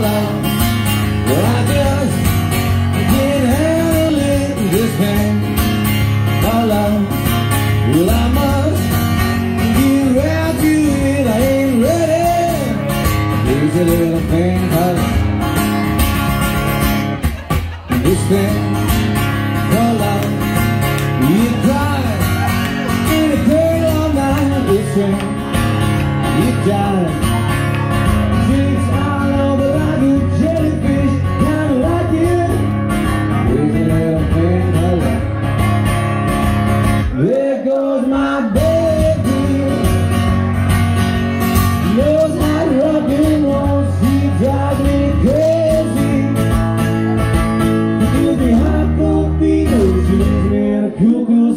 Well, I just can't handle it, this color. Well, I must get it, I ain't ready. Little. This color. You pain all night, this. You died.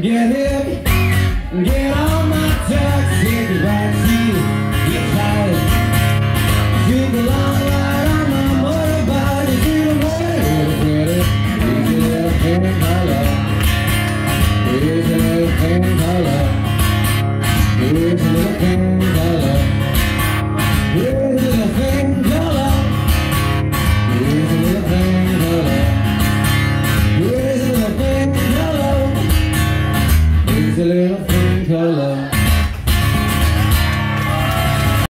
get hip, get on my take a backseat, get tired. Take a long ride on my motorbike to see the. Here's a little pain color. A little pain a little pain little pink color. Here's